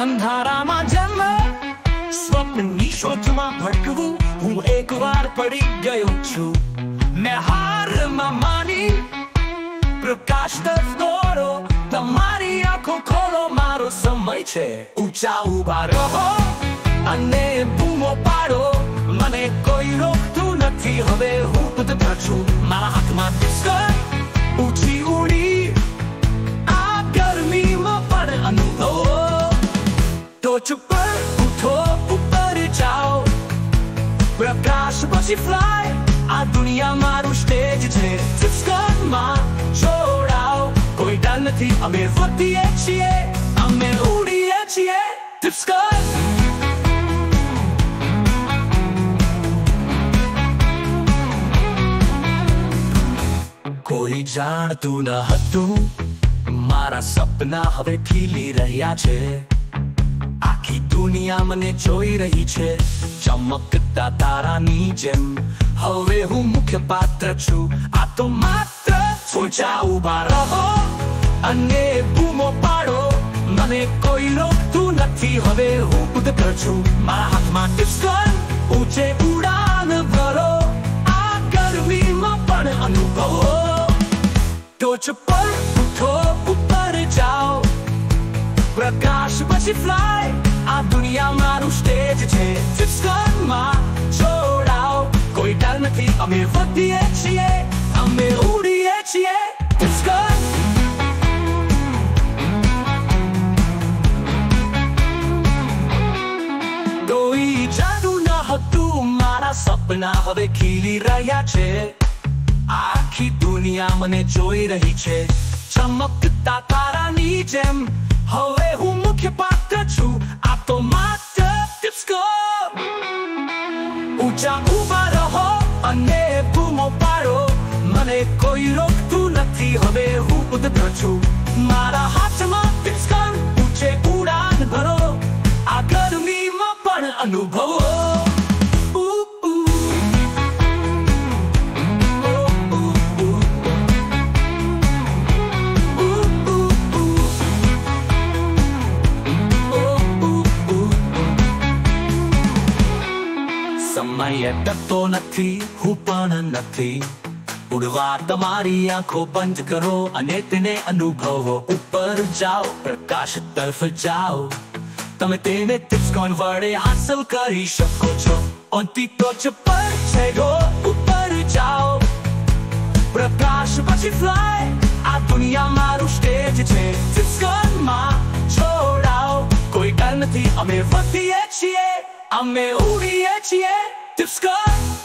અંધારામાં જન્મ સ્વપ્નની શોધમાં ભટકવું, હું એકવાર પડી ગયો છું. મેં હારમાં માની, પ્રકાશ દોરો, તમારી આંખો ખોલો, મારો સમય છે. ઊંચા ઊભા રહો, અને બૂમો પાડો. મને કોઈ રોકતું નથી, હવે હું બધા છું મારા હાથમાં ટોચ ઉપર ઉઠો ઉપર જાઓ પ્રકાશ પછી ફ્લાય આ દુનિયા મારું સ્ટેજ છે સિસ્ટમમાં જોડાઓ કોઈ ડર નથી અમે વધીએ છીએ અમે ઉડીએ છીએ ટિપ્સકર કોઈ જાણતું ન હતું મારા સપના હવે ખીલી રહ્યા છે આખી દુનિયા મને જોઈ રહી છે. ચમકતા તારાની જેમ. હવે હું મુખ્ય પાત્ર છું. આ તો માત્ર સોચા ઊભા રહો અને બૂમો પાડો. મને કોઈ રોકતું નથી. હવે હું કુદરત છું. મારા હાથમાં ડિસ્કન ઊંચે ઉડાન ભરો. આ ગરમીમાં પણ અનુભવો. ટોચ પર ઉઠો, ઉપર જાઓ. પ્રકાશ પછી ફ્લાય આ દુનિયા મારું સ્ટેજ છે. સિસ્ટમમાં જોડાઓ કોઈ ડર નથી, અમે વધીએ છીએ. અમે ઉડીએ છીએ. સિસ્ટમ કોઈ જાદુ ન હતું, મારા સપના હવે ખીલી રહ્યા છે. આખી દુનિયા મને જોઈ રહી છે. ચમકતા તારાની જેમ ટિપ્સકો ઊંચા ઊભા રહો અને બૂમો પાડો મને કોઈ રોકતું નથી હવે હું કુદરત છું મારા હાથમાં ટિપ્સકન ઊંચે ઉડાન ભરો આ ગરમીમાં પણ અનુભવો સમય ટકતો નથી, હું પણ નથી. ઉડવા તમારી આંખો બંધ કરો અને તેને અનુભવો. ઉપર જાઓ, પ્રકાશ તરફ જાઓ. તમે તેને ટિપ્સકોન વડે હાંસલ કરી શકો છો? અંતિમ ટોચ પર છે ગો ઉપર જાઓ. પ્રકાશ પછી ફ્લાય આ દુનિયા મારું સ્ટેજ છે. સિસ્કનમાં છોડાઓ. કોઈ ડર નથી, અમે વધીએ છીએ. અમે ઉડીએ છીએ ટિપ્સકર